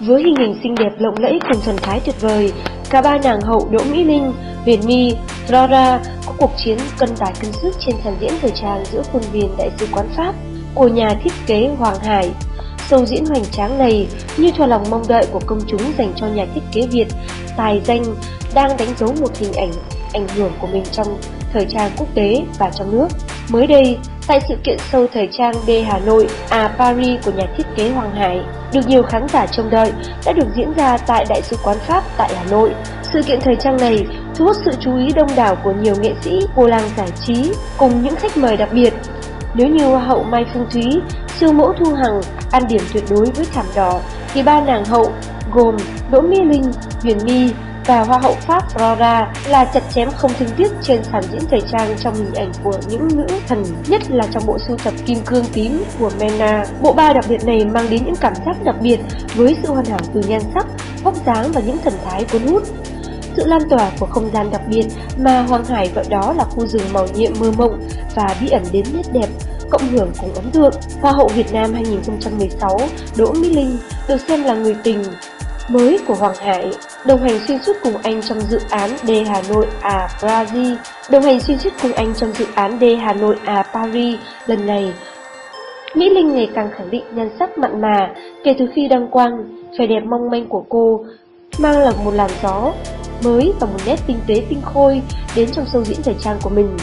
Với hình hình xinh đẹp lộng lẫy cùng thần thái tuyệt vời, cả ba nàng hậu Đỗ Mỹ Linh, Huyền My, Flora có cuộc chiến cân tài cân sức trên sàn diễn thời trang giữa khuôn viên Đại sứ quán Pháp của nhà thiết kế Hoàng Hải. Sâu diễn hoành tráng này như thỏa lòng mong đợi của công chúng dành cho nhà thiết kế Việt tài danh đang đánh dấu một hình ảnh ảnh hưởng của mình trong thời trang quốc tế và trong nước. Mới đây, tại sự kiện show thời trang D Hà Nội à Paris của nhà thiết kế Hoàng Hải, được nhiều khán giả trông đợi đã được diễn ra tại Đại sứ quán Pháp tại Hà Nội. Sự kiện thời trang này thu hút sự chú ý đông đảo của nhiều nghệ sĩ, cô làng giải trí cùng những khách mời đặc biệt. Nếu như Hoa hậu Mai Phương Thúy, siêu mẫu Thu Hằng ăn điểm tuyệt đối với thảm đỏ, thì ba nàng hậu gồm Đỗ Mỹ Linh, Huyền My và Hoa hậu Pháp Flora là chặt chém không thương tiếc trên sàn diễn thời trang trong hình ảnh của những nữ thần, nhất là trong bộ sưu tập kim cương tím của Mena. Bộ ba đặc biệt này mang đến những cảm giác đặc biệt với sự hoàn hảo từ nhan sắc, vóc dáng và những thần thái cuốn hút. Sự lan tỏa của không gian đặc biệt mà Hoàng Hải gọi đó là khu rừng màu nhiệm mơ mộng và bí ẩn đến nét đẹp, cộng hưởng cùng ấn tượng. Hoa hậu Việt Nam 2016 Đỗ Mỹ Linh được xem là người tình mới của Hoàng Hải, đồng hành xuyên suốt cùng anh trong dự án D Hà Nội à Brazil, đồng hành xuyên suốt cùng anh trong dự án D Hà Nội à Paris lần này. Mỹ Linh ngày càng khẳng định nhan sắc mặn mà kể từ khi đăng quang, vẻ đẹp mong manh của cô mang là một làn gió mới và một nét tinh tế tinh khôi đến trong sâu diễn thời trang của mình.